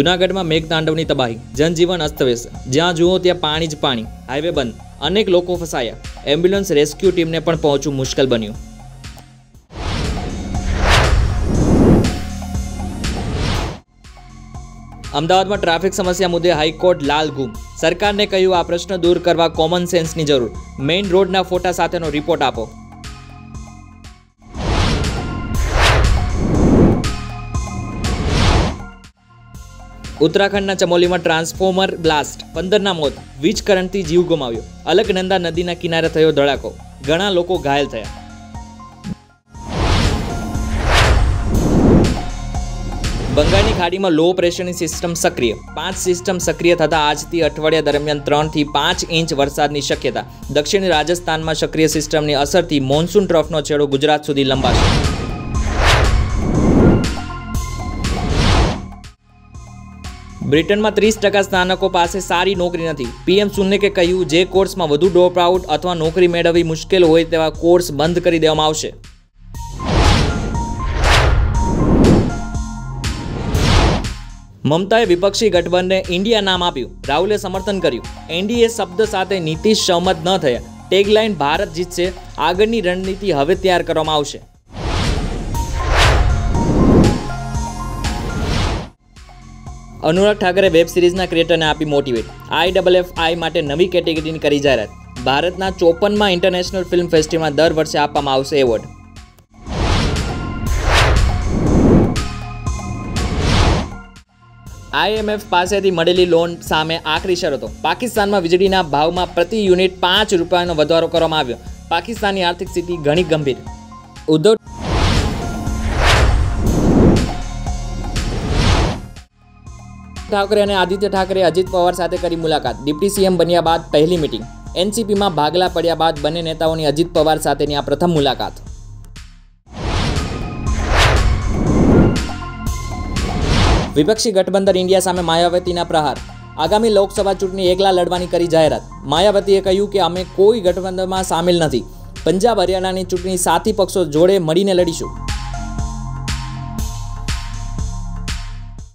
જૂનાગઢમાં મેઘતાંડવની તબાહી, જનજીવન અસ્તવ્યસ્ત. જ્યાં જુઓ ત્યાં પાણી જ પાણી, હાઈવે બંધ, અનેક લોકો ફસાયા. એમ્બ્યુલન્સ રેસ્ક્યુ ટીમને પણ પહોંચવું મુશ્કેલ બન્યું. અમદાવાદમાં ટ્રાફિક સમસ્યા મુદ્દે હાઈકોર્ટ લાલ ગુમ. સરકારને કહ્યું, આ પ્રશ્ન દૂર કરવા કોમન સેન્સની જરૂર. મેઇન રોડના ફોટા સાથેનો રિપોર્ટ આપો. ઉત્તરાખંડના ચમોલીમાં ટ્રાન્સફોર્મર બ્લાસ્ટ. પંદરના મોત. વીજ કરંટથી જીવ ગુમાવ્યો. અલકનંદા નદીના કિનારે થયો ધડાકો. ઘણા લોકો ઘાયલ થયા. બંગાળની ખાડીમાં લો પ્રેશરની સિસ્ટમ સક્રિય. પાંચ સિસ્ટમ સક્રિય થતાં આજથી અઠવાડિયા દરમિયાન ત્રણથી પાંચ ઇંચ વરસાદની શક્યતા. દક્ષિણ રાજસ્થાનમાં સક્રિય સિસ્ટમની અસરથી મોન્સૂન ટ્રફનો છેડો ગુજરાત સુધી લંબાશે. બ્રિટનમાં ત્રીસ ટકા સ્નાતકો પાસે સારી નોકરી નથી. પીએમ સુનેકે કહ્યું, જે કોર્સમાં વધુ ડ્રોપ આઉટ અથવા નોકરી મેળવવી મુશ્કેલ હોય તેવા કોર્સ બંધ કરી દેવામાં આવશે. મમતાએ વિપક્ષી ગઠબંધને ઇન્ડિયા નામ આપ્યું. રાહુલે સમર્થન કર્યું. એનડીએ શબ્દ સાથે નીતિશ સહમત ન થયા. ટેગલાઇન ભારત જીતશે. આગળની રણનીતિ હવે તૈયાર કરવામાં આવશે. અનુરાગ ઠાકરે વેબ સિરીઝના ક્રિએટરને આપી motivate I double F I માટે નવી કેટેગરીની કરી જાહેરાત. ભારતના ચોપનમાં ઇન્ટરનેશનલ ફિલ્મ ફેસ્ટિવલમાં દર વર્ષે આપવામાં આવશે એવોર્ડ આઈએમએફ પાસેથી મળેલી લોન સામે આખરી શરતો. પાકિસ્તાનમાં વીજળીના ભાવમાં પ્રતિ યુનિટ પાંચ રૂપિયાનો વધારો કરવામાં આવ્યો. પાકિસ્તાનની આર્થિક સ્થિતિ ઘણી ગંભીર. ઉદ્ધવ ઠાકરે અને આદિત્ય ઠાકરે અજીત પવાર સાથે કરી મુલાકાત. ડિપ્ટી સીએમ બન્યા બાદ પહેલી મિટિંગ. એનસીપીમાં ભાગલા પડ્યા બાદ બંને નેતાઓની અજીત પવાર સાથેની આ પ્રથમ મુલાકાત. વિપક્ષી ગઠબંધન ઇન્ડિયા સામે માયાવતીના પ્રહાર. આગામી લોકસભા ચૂંટણી એકલા લડવાની કરી જાહેરાત. માયાવતીએ કહ્યું કે અમે કોઈ ગઠબંધનમાં સામેલ નથી. પંજાબ હરિયાણાની ચૂંટણી સાથી પક્ષો જોડે મળીને લડીશું.